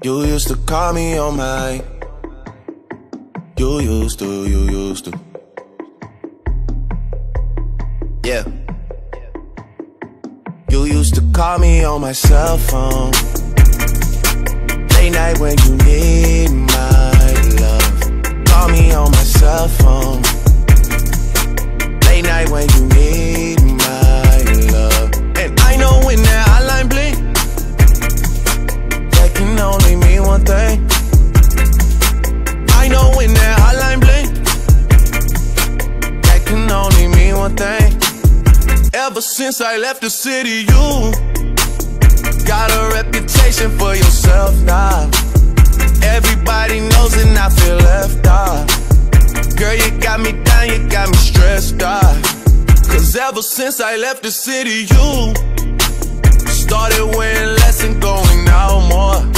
You used to call me on my. You used to, you used to. Yeah. You used to call me on my cell phone. Late night when you need my love. Call me on my cell phone. Late night when you need Ever since I left the city, you got a reputation for yourself now. Everybody knows and I feel left out. Girl, you got me down, you got me stressed out. Cause ever since I left the city, you started wearing less and going out more.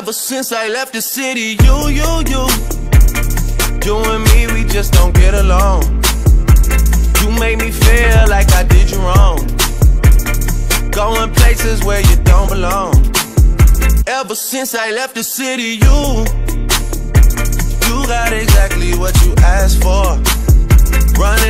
Ever since I left the city, you, you, you, you and me, we just don't get along. You make me feel like I did you wrong. Going places where you don't belong. Ever since I left the city, you You got exactly what you asked for Running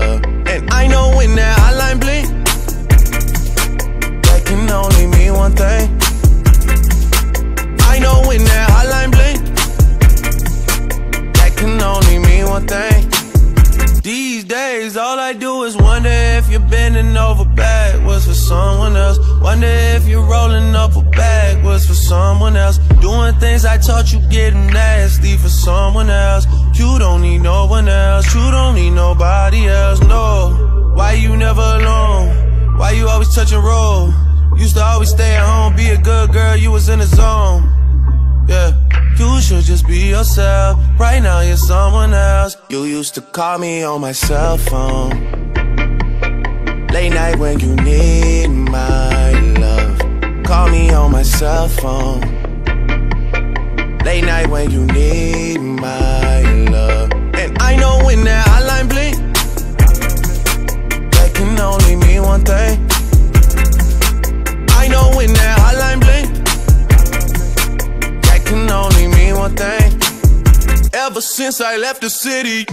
all I do is wonder if you're bending over backwards for someone else. Wonder if you're rolling up a Backwoods for someone else. Doing things I taught you getting nasty for someone else. You don't need no one else, you don't need nobody else, no. Why you never alone? Why you always touch and roll? Used to always stay at home, be a good girl, you was in the zone. Yeah, you should just be yourself. Right now, you're someone else. You used to call me on my cell phone. Late night when you need my love. Call me on my cell phone. Late night when you need my love. And I know when that since I left the city.